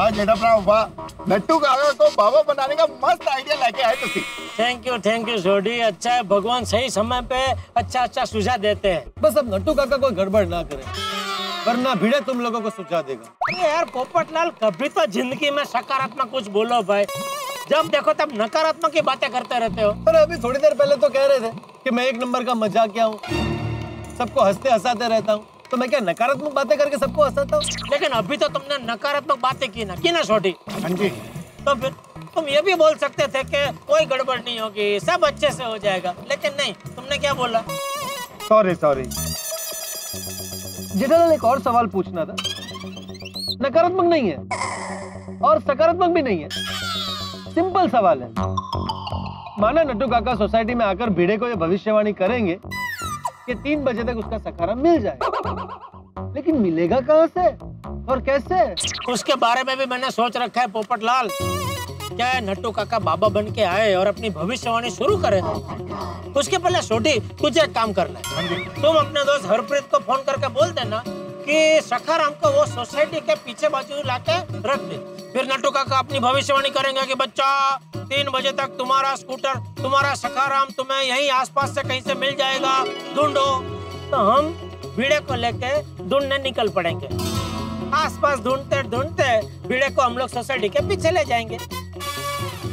वाह जेठाप्राव वाह नट्टू काका को बाबा बनाने का मस्त आइडिया लेके आए तुसी। Thank you thank you Sodhi अच्छा है भगवान सही समय पे अच्छा अच्छा सुझाव देते हैं। बस अब नट्टू काका कोई गड़बड़ ना करे वरना भिड़े तुम लोगों को सुझाव देगा। अरे यार पोपटलाल कभी तो ज़िंदगी में सकारात्मक कुछ बोलो भाई। जब देखो तब नकारात्मक की बातें करते रहते हो। अरे अभी थोड़ी देर पहले तो कह रहे थे कि मैं एक नंबर का मज़ाक क्या हूँ। सबको हँसते हंसाते रहता हूँ। तो मैं क्या नकारात्मक बातें करके सबको हंसाता हूँ? लेकिन अभी तो तुमने नकारात्मक बातें की ना की ना छोटी? हाँ जी। तो फिर तुम ये भी बोल सकते थे कि कोई गड़बड़ नहीं होगी सब अच्छे से हो जाएगा लेकिन नहीं तुमने क्या बोला? सॉरी सॉरी जेठालाल एक और सवाल पूछना था। नकारात्मक नहीं है और सकारात्मक भी नहीं है। सिंपल सवाल है। माना नट्टू काका सोसाइटी में आकर भिड़े को ये भविष्यवाणी करेंगे कि तीन बजे तक उसका सखारा मिल जाए। लेकिन मिलेगा कहाँ से? और कैसे? उसके बारे में भी मैंने सोच रखा है पोपट लाल। क्या है नट्टू काका बाबा बन के आए और अपनी भविष्यवाणी शुरू करे? उसके पहले छोटी कुछ एक काम करना है। तुम अपने दोस्त हरप्रीत को फ़ोन करके बोल देना कि सखाराम को वो सोसाइटी के पीछे बाजू लाके रख दे। फिर नट्टू काका अपनी भविष्यवाणी करेंगे कि बच्चा, तीन बजे तक तुम्हारा स्कूटर, तुम्हारा सखाराम तुम्हें यहीं आसपास से कहीं से मिल जाएगा। ढूंढो। तो हम भिड़े को लेके ढूँढने निकल पड़ेंगे। आसपास ढूंढते ढूंढते भिड़े को हम लोग सोसाइटी के पीछे ले जाएँगे।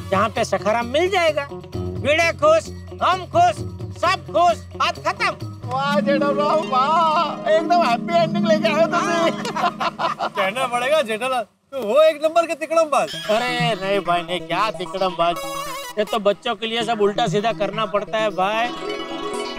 जहाँ पे सखाराम मिल जाएगा। भिड़े खुश, हम खुश, सब खुश, बात खत्म। वाह जेठाप्राव वाह एकदम हैप्पी एंडिंग लेके आए हो कहना पड़ेगा जेठालाल तो वो एक नंबर के तिकड़म अरे नहीं भाई नहीं क्या तिकड़म ये तो बच्चों के लिए सब उल्टा सीधा करना पड़ता है भाई।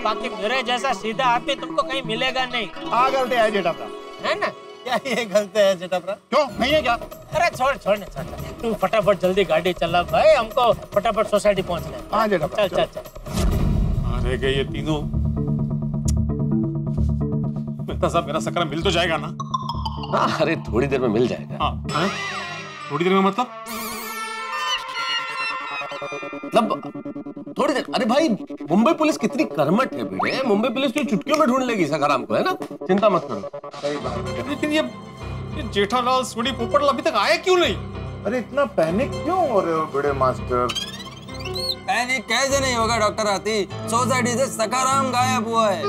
बाकी मेरे जैसा सीधा आदमी तुमको कहीं मिलेगा नहीं। आ गलती है जेठाप्राव है ना? क्या ये गलत है जेठाप्रा क्यों? नहीं है क्या? अरे छोड़ छोड़ छोड़ तू फटाफट जल्दी गाड़ी चला भाई हमको फटाफट सोसाइटी पहुँचना। है हाँ चल चल चल। अरे ये तीनों। मेहता साहब मेरा सकरा मिल तो जाएगा ना? हाँ अरे थोड़ी देर में मिल जाएगा। हाँ? थोड़ी देर में मतलब? मतलब थोड़ी देर अरे भाई मुंबई पुलिस कितनी कर्मठ है भिड़े मुंबई पुलिस तो चुटकियों में ढूंढ लेगी सखाराम को है ना? चिंता मत करो। लेकिन ये, ये जेठालाल सोनी पोपटलाल अभी तक आया क्यों नहीं? अरे इतना पैनिक क्यों हो रहे हो बड़े मास्टर? पैनिक कैसे नहीं होगा डॉक्टर आती सोसाइटी से सकाराम गायब हुआ है।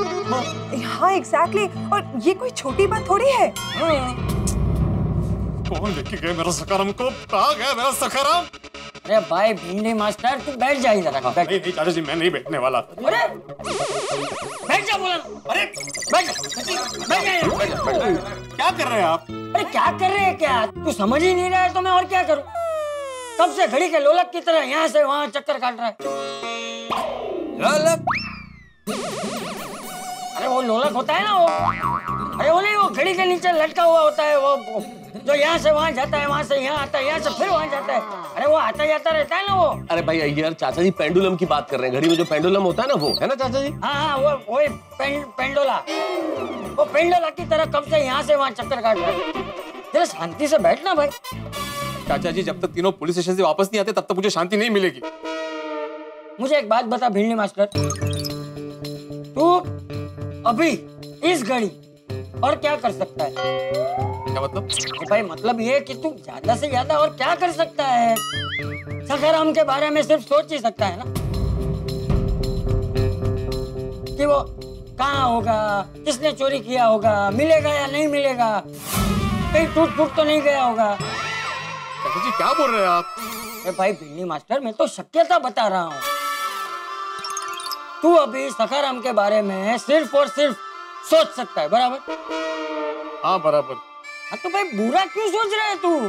हाँ एग्जैक्टली exactly. और ये कोई छोटी बात थोड़ी है? कौन लेके गए मेरा सकाराम को? कहा गया मेरा सकाराम। अरे भाई भिंडी मास्टर तू बैठ जा इधर नहीं नहीं चाचा जी मैं नहीं बैठने वाला। अरे! बैठ जा बोला। अरे बैठ जा बैठ जा क्या कर रहे हैं आप? अरे क्या कर रहे हैं क्या? तू समझ ही नहीं रहा है तो मैं और क्या करूँ? कब से घड़ी के लोलक की तरह यहाँ से वहाँ चक्कर काट रहा है। लोलक? अरे वो लोलक होता है ना वो। अरे वो नहीं वो घड़ी के नीचे लटका हुआ होता है वो वो जो यहाँ से वहाँ जाता है वहाँ से यहाँ आता है यहाँ से फिर वहाँ जाता है। अरे वो आता जाता रहता है ना वो। अरे भाई यार चाचा जी पेंडुलम की बात कर रहे हैं। घड़ी में जो पेंडुलम होता है ना वो है ना चाचा जी? हाँ हाँ वो वही पें, पेंडोला। वो पेंडोला की तरह कब से यहाँ से वहाँ चक्कर काट रहा है? जरा शांति से बैठना भाई। चाचा जी जब तक तीनों पुलिस स्टेशन से वापस नहीं आते तब तक मुझे शांति नहीं मिलेगी। मुझे एक बात बता भिंडी मास्टर। तू अभी इस घड़ी और क्या कर सकता है? क्या मतलब? अरे भाई मतलब ये कि तू ज़्यादा से ज़्यादा और क्या कर सकता है? सखाराम के बारे में सिर्फ़ सोच ही सकता है ना? कि वो कहाँ होगा किसने चोरी किया होगा मिलेगा या नहीं मिलेगा? कहीं टूट फूट तो नहीं गया होगा। क्या बोल रहे हैं आप? अरे भाई भिंडी मास्टर मैं तो शक्यता बता रहा हूँ। तू अभी सखाराम के बारे में सिर्फ़ और सिर्फ़ सोच सकता है बराबर? हाँ बराबर। हाँ तो भाई बुरा क्यों सोच रहा है तू?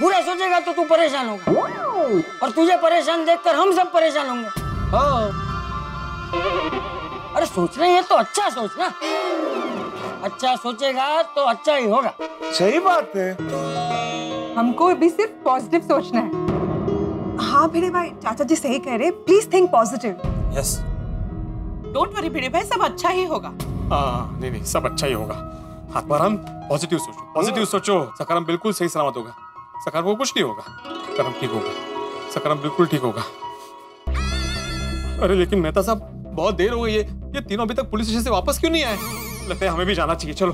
बुरा सोचेगा तो तू परेशान होगा। और तुझे परेशान देखकर हम सब परेशान होंगे। हाँ। अरे सोच रहे हैं तो अच्छा सोचना अच्छा सोचेगा तो अच्छा ही होगा। सही बात है। हमको भी सिर्फ़ पॉजिटिव सोचना है। हाँ भिड़े भाई चाचा जी सही कह रहे please think positive yes don't worry भिड़े भाई सब अच्छा ही होगा। हाँ नहीं नहीं सब अच्छा ही होगा। हाथ पर हम पॉजिटिव सोचो। पॉजिटिव सोचो। सकाराम बिल्कुल सही सलामत होगा। सकाराम को कुछ नहीं होगा। सकाराम ठीक होगा। सकाराम बिल्कुल ठीक होगा। अरे लेकिन मेहता साहब बहुत देर हो गई है। ये तीनों अभी तक पुलिस स्टेशन से वापस क्यों नहीं आए? लगता है हमें भी जाना चाहिए। चलो।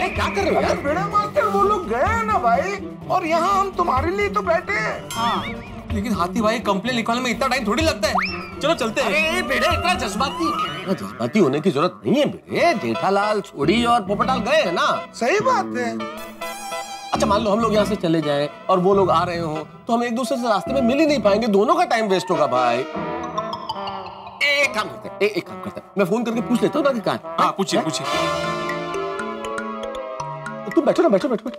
अरे क्या कर रहे हो यार? भिड़े मास्टर वो लोग गए हैं ना भाई। और यहाँ हम तुम्हारे लिए तो बैठे हैं। लेकिन हाथी भाई कंप्लेन लिखवाने में इतना टाइम थोड़ी लगता है। चलो चलते हैं। अरे बेटे इतना जज्बाती जज्बाती होने की ज़रूरत नहीं है बेटे जेठालाल छोड़ी और पोपटाल गए हैं ना? सही बात है। अच्छा मान लो हम लोग यहाँ से चले जाएँ और वो लोग आ रहे हो तो हम एक दूसरे से रास्ते में मिल ही नहीं पाएँगे। दोनों का टाइम वेस्ट होगा भाई। एक काम करते हैं एक काम करते हैं। मैं फ़ोन करके पूछ लेता हूँ ना कि कहाँ हाँ पूछिए पूछिए। तुम बैठो ना बैठो बैठो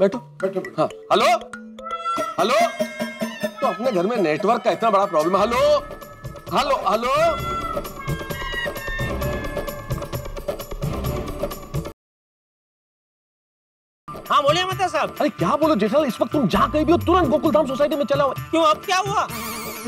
बैठो। बैठो। हाँ। हेलो? हेलो? तो अपने घर में नेटवर्क का इतना बड़ा प्रॉब्लम है। हेलो? Hello hello? हाँ बोलिए मेहता साहब। अरे क्या बोलो जेठालाल इस वक्त तुम जहाँ कहीं भी हो तुरंत गोकुलधाम सोसाइटी में चला हो क्यों अब क्या हुआ?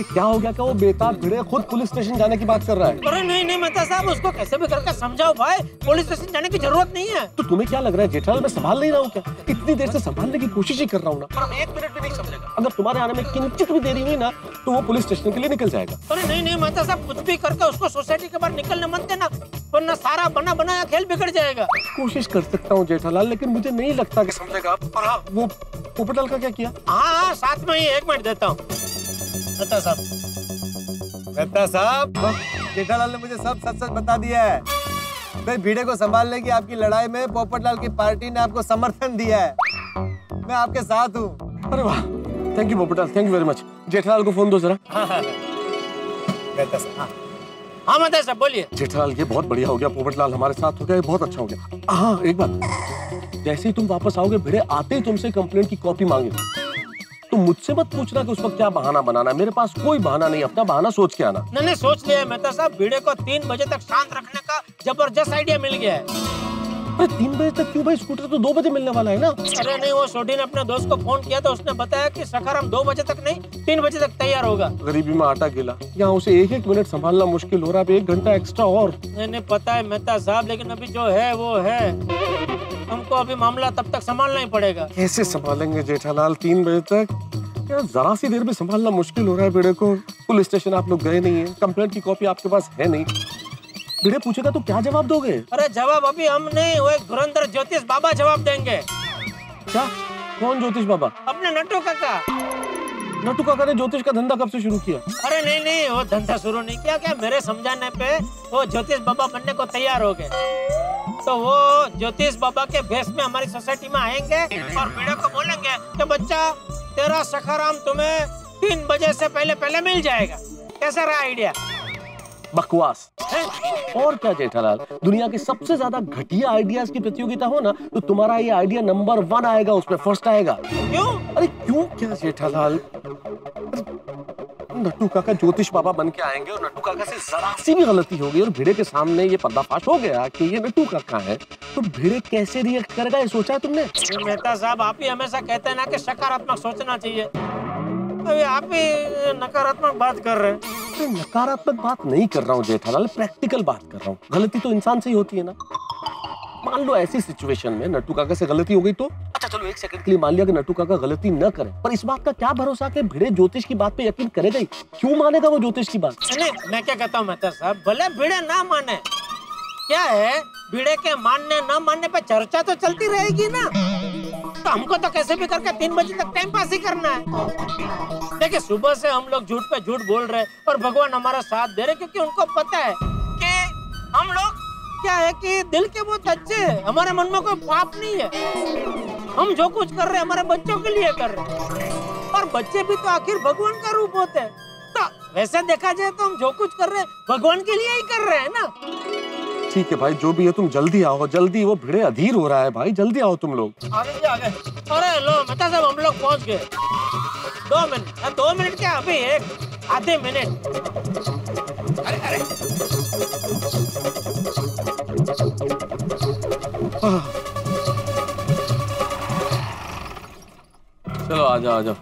क्या हो गया? क्या वो बेताब भिड़े? खुद पुलिस स्टेशन जाने की बात कर रहा है। अरे नहीं नहीं मेहता साहब उसको कैसे भी करके समझाओ भाई। पुलिस स्टेशन जाने की ज़रूरत नहीं है। तो तुम्हें क्या लग रहा है जेठालाल मैं संभाल नहीं रहा हूँ क्या? इतनी देर से संभालने की कोशिश ही कर रहा हूँ ना। पर एक मिनट भी नहीं समझेगा। अगर तुम्हारे आने में किंचित भी देरी हुई ना तो वो पुलिस स्टेशन के लिए निकल जाएगा। अरे नहीं नहीं मेहता साहब कुछ भी करके उसको सोसाइटी के बाहर निकलने मत देना। वरना सारा बना बनाया खेल बिगड़ जाएगा। कोशिश कर सकता हूँ जेठालाल लेकिन मुझे नहीं लगता कि समझेगा। पर हाँ वो पोपटाल का क्या किया? हाँ हाँ साथ में ही एक मिनट देता हूँ। मेहता साहब। मेहता साहब जेठालाल ने मुझे सब सच सच बता दिया है। भाई भीड़े को संभालने की आपकी लड़ाई में पोपटलाल की पार्टी ने आपको समर्थन दिया है। मैं आपके साथ हूँ। अरे वाह thank you Popatlal thank you very much Jethalal को फ़ोन दो जरा। मेहता साहब हाँ। हाँ मेहता साहब बोलिए। जेठालाल ये बहुत बढ़िया हो गया पोपटलाल हमारे साथ हो गया ये बहुत अच्छा हो गया। हाँ एक बात जैसे ही तुम वापस आओगे भिड़े आते ही तुमसे कंप्लेंट की कॉपी मांगे तुम मुझसे मत पूछना कि उस वक्त क्या बहाना बनाना मेरे पास कोई बहाना नहीं अपना बहाना सोच के आना। नहीं नहीं सोच लिया है मेहता साहब। भीड़े को तीन बजे तक शांत रखने का ज़बरदस्त आइडिया मिल गया है। अरे तीन बजे तक क्यों भाई? स्कूटर तो दो बजे मिलने वाला है ना? अरे नहीं वो छोटी ने अपने दोस्त को फ़ोन किया तो उसने बताया कि सखाराम दो बजे तक नहीं तीन बजे तक तैयार होगा। गरीबी में आटा गिला। यहाँ उसे एक एक मिनट संभालना मुश्किल हो रहा है एक घंटा एक्स्ट्रा और। नहीं नहीं पता है मेहता साहब लेकिन अभी जो है वो है। हमको अभी मामला तब तक संभालना ही पड़ेगा। कैसे संभालेंगे जेठालाल? तीन बजे तक? यार जरा सी देर में संभालना मुश्किल हो रहा है बेड़े को। पुलिस स्टेशन आप लोग गए नहीं है। कंप्लेंट की कॉपी आपके पास है नहीं। बेड़े पूछेगा तो क्या जवाब दोगे? अरे जवाब अभी हम नहीं वो एक धुरंधर ज्योतिष बाबा जवाब देंगे। क्या? कौन ज्योतिष बाबा? अपने नटू काका नटू ने ज्योतिष का धंधा कब से शुरू किया? अरे नहीं नहीं, वो धंधा शुरू नहीं किया। क्या मेरे समझाने पे वो ज्योतिष बाबा बनने को तैयार हो गए? तो वो ज्योतिष बाबा के भेष में हमारी सोसाइटी में आएँगे और वीडियो को बोलेंगे तो बच्चा, तेरा सखाराम तुम्हें तीन बजे से पहले पहले मिल जाएगा। कैसा रहा आइडिया बकवास। और क्या जेठालाल दुनिया के सबसे ज़्यादा घटिया आइडियाज़ की प्रतियोगिता हो ना तो तुम्हारा ये आइडिया नंबर वन आएगा उसमें फ़र्स्ट आएगा। क्यों? अरे क्यों? क्या जेठालाल नट्टू काका ज्योतिष बाबा बन के आएँगे और नट्टू काका से जरा सी भी गलती होगी और भिड़े के सामने ये पर्दाफाश हो गया कि ये नट्टू काका है। तो भिड़े कैसे रिएक्ट करेगा ये सोचा है तुमने? मेहता साहब आप ही हमेशा कहते हैं ना कि सकारात्मक सोचना चाहिए। अभी आप ही नकारात्मक बात कर रहे हैं। मैं नकारात्मक बात नहीं कर रहा हूँ जेठालाल प्रैक्टिकल बात कर रहा हूँ। गलती तो इंसान से ही होती है ना। मान लो ऐसी सिचुएशन में नट्टू काका से गलती हो गई तो? अच्छा चलो एक सेकंड के लिए मान लिया कि नट्टू काका गलती न करे। पर इस बात का क्या भरोसा कि भिड़े ज्योतिष की बात पे यकीन करेगा ही? क्यों मानेगा वो ज्योतिष की बात? नहीं मैं क्या कहता हूँ मेहता साहब? भले भिड़े ना माने। क्या है? भिड़े के मानने न मानने पे चर्चा तो चलती रहेगी ना। तो हमको तो कैसे भी करके तीन बजे तक टाइम पास ही करना है। देखिए, सुबह से हम लोग झूठ पे झूठ बोल रहे हैं और भगवान हमारा साथ दे रहे क्योंकि उनको पता है कि हम लोग क्या है कि दिल के बहुत अच्छे हैं, हमारे मन में कोई पाप नहीं है। हम जो कुछ कर रहे हैं, हमारे बच्चों के लिए कर रहे हैं। और बच्चे भी तो आखिर भगवान का रूप होते हैं। तो वैसे देखा जाए तो हम जो कुछ कर रहे हैं, भगवान के लिए ही कर रहे हैं ना? ठीक है भाई जो भी है तुम जल्दी आओ जल्दी वो भिड़े अधीर हो रहा है भाई जल्दी आओ तुम लोग। अरे लो मेहता साहब हम लोग पहुँच गए। दो मिनट दो मिनट क्या अभी एक आधे मिनट। चलो आ जाओ आ जाओ।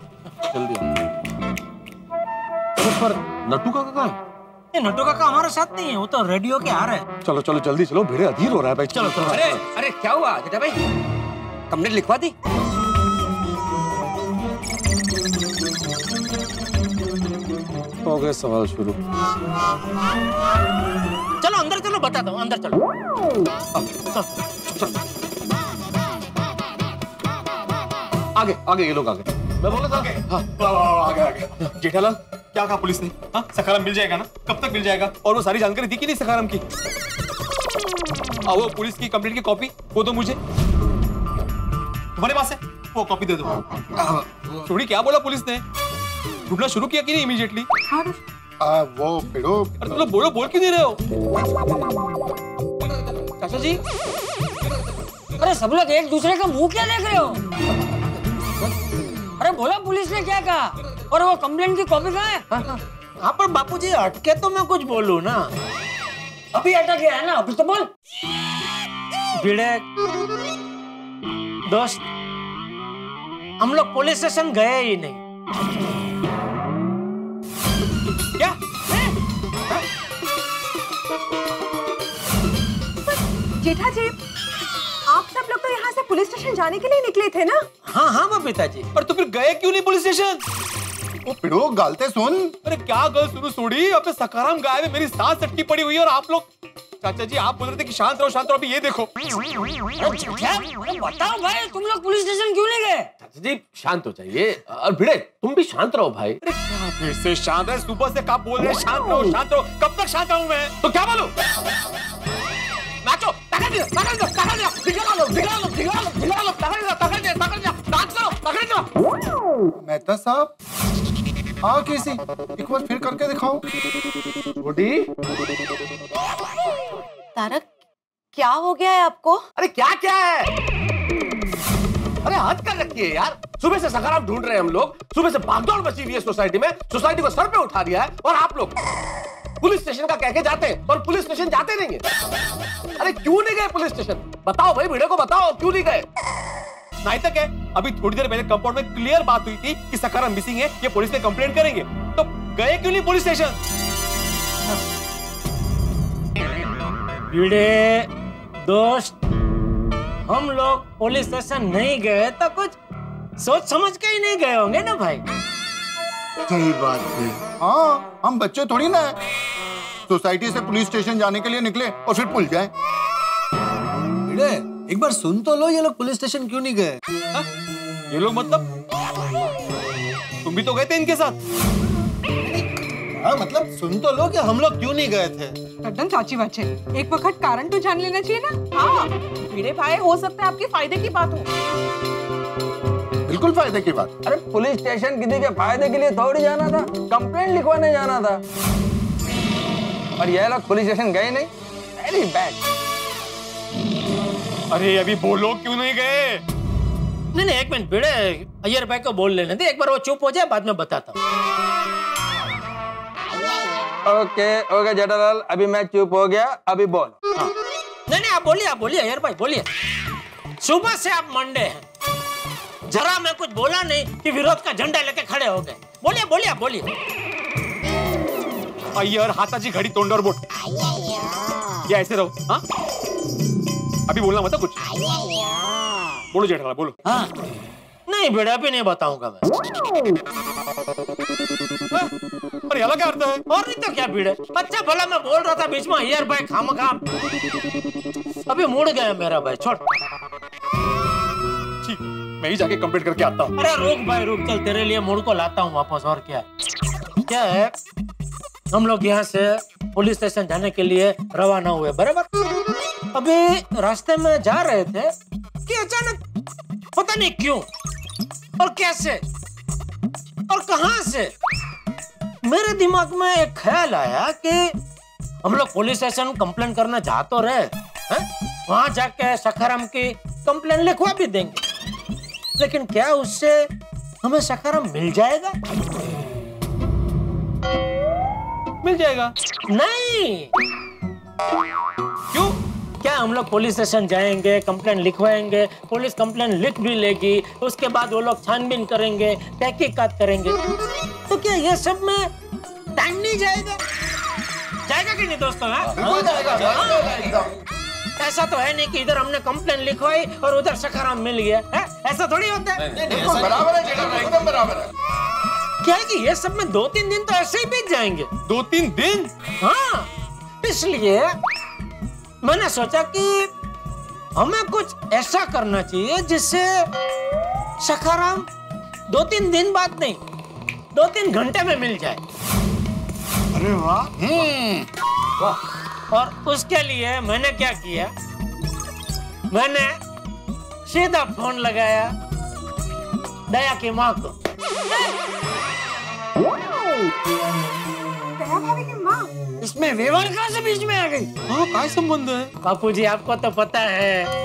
जल्दी पर- नट्टू काका कहाँ है? ये नटू काका हमारे साथ नहीं है वो तो रेडियो के आ रहे हैं। चलो चलो जल्दी चलो भिड़े अधीर हो रहा है भाई। चलो चलो। अरे अरे क्या हुआ? जेठा भाई कंप्लेंट लिखवा दी? हो गए सवाल शुरू। चलो अंदर चलो बता दो अंदर चलो। आगे आगे ये लोग आगे। मैं बोला था हाँ। वाह, वाह, आगे आगे। जेठालाल? क्या कहा पुलिस ने? हाँ? सखाराम मिल जाएगा ना? कब तक मिल जाएगा? और वो सारी जानकारी दी कि नहीं सखाराम की? आ, वो पुलिस की कंप्लेंट की कॉपी वो दो मुझे। तुम्हारे पास है? वो कॉपी दे दो। छोड़ी क्या बोला पुलिस ने? ढूंढना शुरू किया कि नहीं इमीडिएटली हाँ। वो भिड़ो। अरे तुम लोग बोलो बोल क्यों नहीं रहे हो? चाचा जी? अरे सब लोग एक दूसरे का मुँह क्या देख रहे हो? अरे बोला पुलिस ने क्या कहा? और वो कंप्लेंट की कॉपी कहाँ है? हाँ पर बापूजी अटके तो मैं कुछ बोलू ना। अभी अटक गया है ना अभी तो बोल। भिड़े दोस्त हम लोग पुलिस स्टेशन गए ही नहीं। क्या? जेठा जी आप सब लोग तो यहाँ से पुलिस स्टेशन जाने के लिए निकले थे ना? हाँ हाँ वो पिताजी और तो फिर गए क्यों नहीं पुलिस स्टेशन वो भिड़ो गालते सुन। अरे क्या गल सुनो सोड़ी अब तो सकाराम गायब है मेरी सांस अटकी पड़ी हुई है और आप लोग चाचा जी आप बोल रहे थे कि शांत रहो शांत रहो अभी ये देखो। बताओ भाई तुम लोग पुलिस स्टेशन क्यों नहीं गए? चाचा जी शांत हो जाइए। और भिड़े तुम भी शांत रहो भाई। अरे क्या फिर से शांत है? सुबह से कब बोल रहे शांत रहो शांत रहो। कब तक शांत रहूँ मैं? तो क्या बोलूँ? नाचो पकड़ दिया पकड़ दिया पकड़ दिया दिखला लो दिखला लो दिखला लो दिखला लो पकड़ दिया पकड़ दिया पकड़ दिया नाच लो पकड़ लो मेहता साहब? हाँ कैसी एक बार फिर करके दिखाओ। छोटी तारक क्या हो गया है आपको? अरे क्या क्या है? अरे हद कर रखी है यार। सुबह से सकाराम ढूंढ रहे हैं हम लोग। सुबह से भागदौड़ मची हुई है सोसाइटी में। सोसाइटी को सर पे उठा दिया है और आप लोग पुलिस स्टेशन का कह के जाते हैं और पुलिस स्टेशन जाते नहीं है। अरे क्यों नहीं गए पुलिस स्टेशन? बताओ भाई भिड़े को बताओ क्यों नहीं गए? नहीं है। अभी थोड़ी देर पहले कंपाउंड में क्लियर बात हुई थी कि सकाराम मिसिंग है ये पुलिस में कंप्लेंट करेंगे। तो गए क्यों नहीं पुलिस स्टेशन भिड़े दोस्त हम लोग पुलिस स्टेशन नहीं गए तो कुछ सोच समझ के ही नहीं गए होंगे ना भाई? सही बात है। हाँ हम बच्चे थोड़ी ना सोसाइटी से पुलिस स्टेशन जाने के लिए निकले और फिर भूल जाए। भिड़े एक बार सुन तो लो ये लोग पुलिस स्टेशन क्यों नहीं गए? हाँ? ये लोग मतलब तुम भी तो गए थे इनके साथ। हाँ मतलब सुन तो लो कि हम लोग क्यों नहीं गए थे। एकदम चाची बच्चे एक वक्त कारण तो जान लेना चाहिए ना। हाँ भिड़े भाई हो सकता है आपके फ़ायदे की बात हो। बिल्कुल फ़ायदे की बात। अरे पुलिस स्टेशन किसी के फ़ायदे के लिए थोड़ी जाना था कंप्लेंट लिखवाने जाना था। और ये लोग पुलिस स्टेशन गए नहीं। वेरी बैड अरे अभी बोलो क्यों नहीं गए? नहीं नहीं एक मिनट भिड़े। अय्यर भाई को बोल लेने दे एक बार वो चुप हो जाए बाद में बताता हूँ। ओके ओके जेठालाल अभी मैं चुप हो गया अभी बोल। नहीं नहीं आप बोलिए आप बोलिए अय्यर भाई बोलिए। सुबह से आप मंडे हैं। जरा मैं कुछ बोला नहीं कि विरोध का झंडा लेके खड़े हो गए। बोलिए बोलिए आप बोलिए। अय्यर हाथाची घडी तोंडावर बोट या ऐसे रहो हाँ? अभी बोलना मत कुछ। बोलो जेठालाल बोलो। हाँ। नहीं बेटा अभी नहीं बताऊँगा मैं। हाँ? अरे याला क्या अर्थ है? और नहीं तो क्या भीड़ है? अच्छा भला मैं बोल रहा था बीच में यार भाई खाम खाम अभी मुड़ गया मेरा भाई छोड़। ठीक मैं ही जाके कंप्लीट करके आता हूँ। अरे रुक भाई रुक चल तेरे लिए मुड़ को लाता हूँ वापस और क्या? क्या है? हम लोग यहाँ से पुलिस स्टेशन जाने के लिए रवाना हुए बराबर? अभी रास्ते में जा रहे थे कि अचानक पता नहीं क्यों और कैसे और कहाँ से? मेरे दिमाग में एक ख्याल आया कि हम लोग पुलिस स्टेशन कंप्लेन करना जा तो रहे हैं वहाँ जाके सखाराम की कंप्लेन लिखवा भी देंगे। लेकिन क्या उससे हमें सखाराम मिल जाएगा? मिल जाएगा। नहीं। क्यों? क्या हम लोग पुलिस स्टेशन जाएँगे कंप्लेन लिखवाएँगे पुलिस कंप्लेन लिख भी लेगी उसके बाद वो लोग छानबीन करेंगे तहकीकात करेंगे। तो क्या ये सब में टाइम नहीं जाएगा? जाएगा कि नहीं दोस्तों हाँ? जाएगा, हाँ? ऐसा तो है नहीं कि इधर हमने कंप्लेन लिखवाई और उधर सखाराम मिल गया है? ऐसा थोड़ी होता है? बराबर है एकदम बराबर है। क्या है कि ये सब में दो तीन दिन तो ऐसे ही बीत जाएँगे? दो तीन दिन? हाँ इसलिए मैंने सोचा कि हमें कुछ ऐसा करना चाहिए जिससे सखाराम दो तीन दिन बाद नहीं दो तीन घंटे में मिल जाए। अरे वाह। हम्म। और उसके लिए मैंने क्या किया? मैंने सीधा फ़ोन लगाया दया की माँ को। इसमें व्यवहार कहाँ से बीच में आ गई? हाँ काय संबंध है? बापूजी आपको तो पता है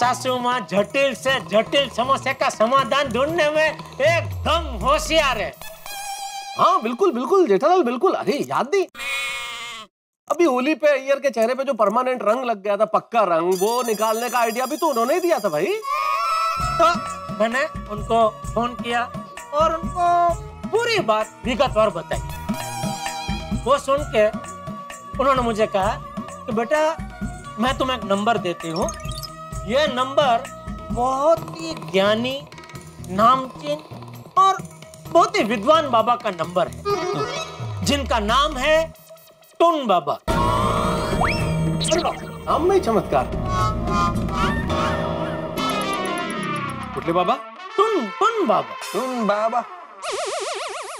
सासू माँ जटिल से जटिल समस्या का समाधान ढूँढने में एकदम होशियार है। हाँ बिल्कुल बिल्कुल जेठालाल बिल्कुल। अरे याद नहीं? अभी होली पे अय्यर के चेहरे पे जो परमानेंट रंग लग गया था पक्का रंग वो निकालने का आइडिया भी तो उन्होंने ही दिया था भाई। तो मैंने उनको फ़ोन किया और उनको पूरी बात विगतवार बताई। वो सुन के उन्होंने मुझे कहा कि बेटा मैं तुम्हें एक नंबर देती हूँ। ये नंबर बहुत ही ज्ञानी नामचीन और बहुत ही विद्वान बाबा का नंबर है। जिनका नाम है टुन बाबा। हम में चमत्कार। बाबा? टुन टुन बाबा। तुम बाबा।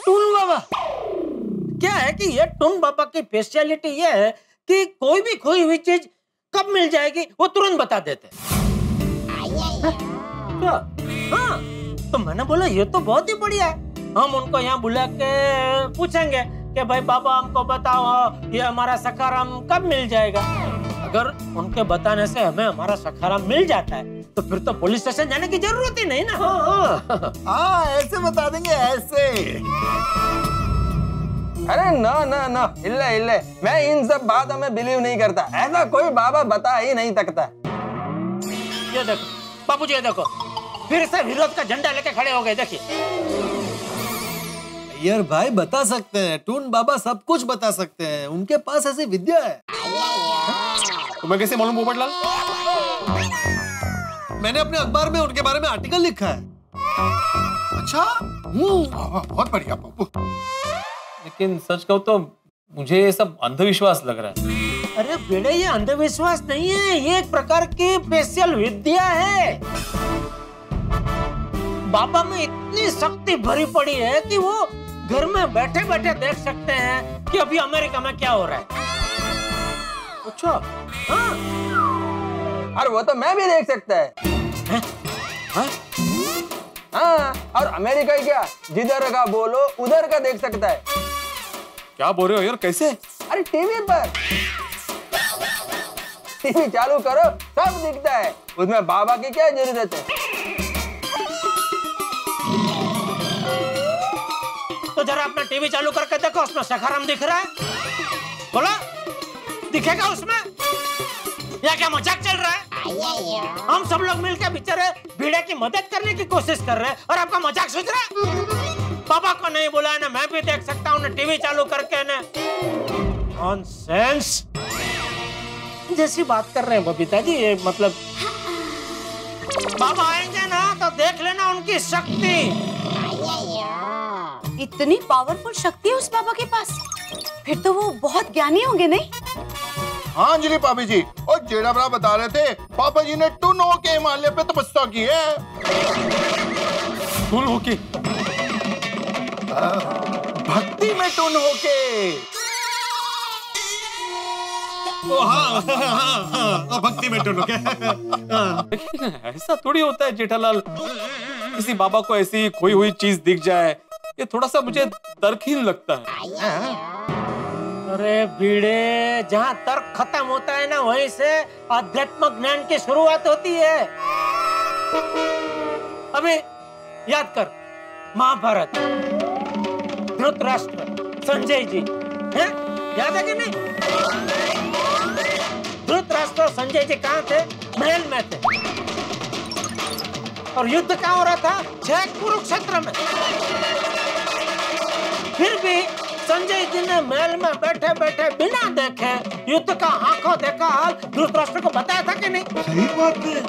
टुन बाबा। क्या है कि ये टुन बाबा की स्पेशलिटी ये है कि कोई भी खोई हुई चीज़ कब मिल जाएगी वो तुरंत बता देते क्या? हाँ तो मैंने बोला ये तो बहुत ही बढ़िया है। हम उनको यहाँ बुला के पूछेंगे कि भाई बाबा हमको बताओ ये हमारा सखाराम कब मिल जाएगा? अगर उनके बताने से हमें हमारा सखाराम मिल जाता है तो फिर तो पुलिस स्टेशन जाने की ज़रूरत ही नहीं ना। हाँ। हाँ ऐसे बता देंगे ऐसे। अरे ना ना ना। इल्ले इल्ले। मैं इन सब बातों में बिलीव नहीं करता। ऐसा कोई बाबा बता ही नहीं सकता। ये देखो बाबूजी ये देखो। फिर से विरोध का झंडा लेके खड़े हो गए देखिए। यार भाई बता सकते हैं टून बाबा सब कुछ बता सकते हैं। उनके पास ऐसी विद्या है। तुम्हें कैसे मालूम पोपटलाल मैंने अपने अखबार में उनके बारे में आर्टिकल लिखा है। अच्छा? वाह, बहुत बढ़िया पप्पू लेकिन सच कहूँ तो मुझे ये सब अंधविश्वास लग रहा है। अरे बेटे ये अंधविश्वास नहीं है ये एक प्रकार की स्पेशल विद्या है। बाबा में इतनी शक्ति भरी पड़ी है कि वो घर में बैठे बैठे देख सकते हैं कि अभी अमेरिका में क्या हो रहा है। अच्छा हाँ। और वो तो मैं भी देख सकता है? हाँ और अमेरिका ही क्या? जिधर का बोलो उधर का देख सकता है। क्या बोल रहे हो यार? कैसे? अरे टीवी पर। टीवी चालू करो सब दिखता है। उसमें बाबा की क्या ज़रूरत है? तो जरा अपना टीवी चालू करके देखो उसमें सखाराम दिख रहा है। बोला दिखेगा उसमें? या क्या मज़ाक चल रहा है? हम सब लोग मिलकर बेचारे भीड़े की मदद करने की कोशिश कर रहे हैं और आपका मज़ाक सोच रहा है? पापा को नहीं बुलाया ना मैं भी देख सकता हूँ ना टीवी चालू करके ना। नॉनसेंस जैसी बात कर रहे हैं बबीता जी ये मतलब बाबा आएँगे ना तो देख लेना उनकी शक्ति। इतनी पावरफुल शक्ति है उस बाबा के पास। फिर तो वो बहुत ज्ञानी होंगे नहीं? हाँ अंजलि पापी जी और जेड़ा बड़ा बता रहे थे पापा जी ने टू नो के हिमालय पे तपस्या की है। फुल होके भक्ति में टुन होके। भक्ति में टून लेकिन ऐसा थोड़ी होता है जेठालाल। किसी बाबा को ऐसी खोई हुई चीज़ दिख जाए ये थोड़ा सा मुझे तर्कहीन लगता है। अरे भीड़े जहाँ तर्क खत्म होता है ना वहीं से आध्यात्मिक ज्ञान की शुरुआत होती है। अबे याद कर महाभारत। धृतराष्ट्र संजय जी हैं? याद है कि नहीं? और संजय जी कहाँ थे? महल में थे। और युद्ध कहाँ हो रहा था? छह कुरुक्षेत्र में। फिर भी संजय जी ने महल में बैठे बैठे बिना देखे युद्ध का आँखों देखा हाल धृतराष्ट्र को बताया था कि नहीं? सही बात है।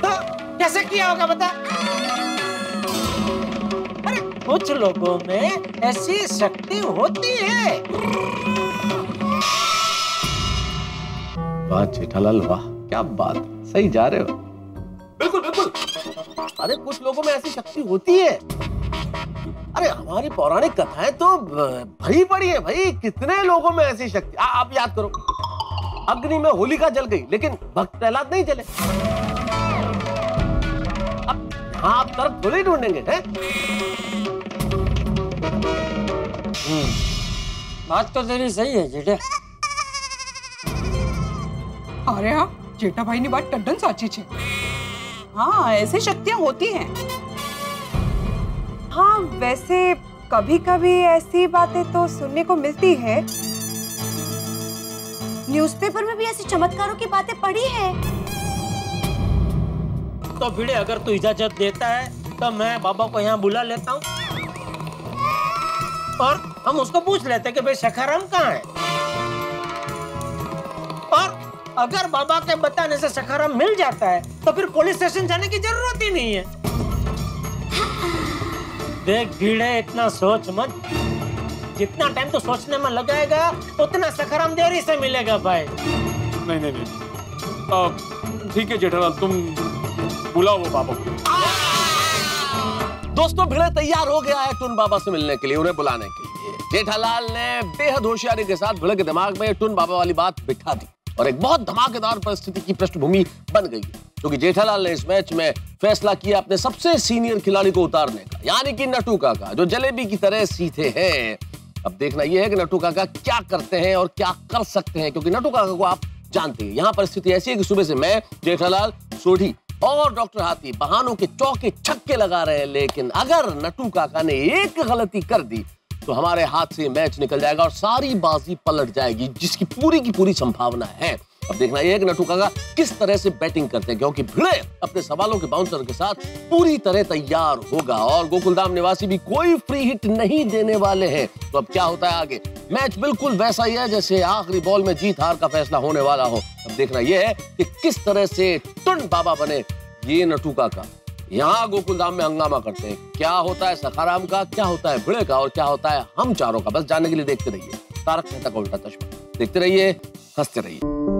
तो कैसे किया होगा बता? कुछ लोगों में ऐसी शक्ति होती है। वाह जेठालाल वाह क्या बात। सही जा रहे हो। बिल्कुल बिल्कुल। अरे कुछ लोगों में ऐसी शक्ति होती है। अरे हमारी पौराणिक कथाएँ तो भरी पड़ी है भाई। कितने लोगों में ऐसी शक्ति। आ, आप याद करो। अग्नि में होलिका जल गई लेकिन भक्त प्रहलाद नहीं जले। अब हाँ आप तर्क थोड़ी ढूंढेंगे हैं? बात तो तेरी सही है जेठे અરે હા જેઠાભાઈની વાત તદ્દન સાચી છે હા ऐसी शक्तियां होती हैं हाँ वैसे कभी कभी ऐसी बातें तो सुनने को मिलती है न्यूज़पेपर में भी ऐसी चमत्कारों की बातें पढ़ी है तो भिड़े अगर तू इजाजत देता है तो मैं बाबा को यहाँ बुला लेता हूँ और हम उसको पूछ लेते हैं कि भाई सखाराम कहाँ है? और अगर बाबा के बताने से सखाराम मिल जाता है तो फिर पुलिस स्टेशन जाने की ज़रूरत ही नहीं है। देख भीड़े इतना सोच मत। जितना टाइम तो सोचने में लगाएगा उतना सखाराम देरी से मिलेगा भाई। नहीं नहीं नहीं। ठीक है जेठालाल तुम बुलाओ वो बाबा को। दोस्तों, भिड़े तैयार हो गया है टुन बाबा से मिलने के लिए, उन्हें बुलाने के लिए। जेठालाल ने बेहद होशियारी के साथ भिड़े के दिमाग में टुन बाबा वाली बात बिठा दी और एक बहुत धमाकेदार परिस्थिति की पृष्ठभूमि बन गई क्योंकि तो जेठालाल ने इस मैच में फैसला किया अपने सबसे सीनियर खिलाड़ी को उतारने का, यानी कि नटू काका, जो जलेबी की तरह सीधे हैं। अब देखना यह है कि नटू काका क्या करते हैं और क्या कर सकते हैं, क्योंकि नटू काका को आप जानते हैं। यहाँ परिस्थिति ऐसी है कि सुबह से मैं, जेठालाल, सोढ़ी और डॉक्टर हाथी बहानों के चौके छक्के लगा रहे हैं, लेकिन अगर नटू काका ने एक गलती कर दी तो हमारे हाथ से मैच निकल जाएगा और सारी बाजी पलट जाएगी, जिसकी पूरी की पूरी संभावना है। अब देखना यह है कि नटू काका किस तरह से बैटिंग करते हैं, क्योंकि भिड़े अपने सवालों के बाउंसर के साथ पूरी तरह तैयार होगा और गोकुलधाम निवासी भी कोई फ्री हिट नहीं देने वाले हैं। तो अब क्या होता है आगे? मैच बिल्कुल वैसा ही है जैसे आखिरी बॉल में जीत हार का फैसला होने वाला हो। अब देखना यह है कि किस तरह से टुन बाबा बने ये नटू काका। यहाँ गोकुलधाम में हंगामा करते हैं। क्या होता है सखाराम का, क्या होता है भिड़े का, और क्या होता है हम चारों का? बस जानने के लिए देखते रहिए। तारक मेहता का उल्टा चश्मा। देखते रहिए, हँसते रहिए।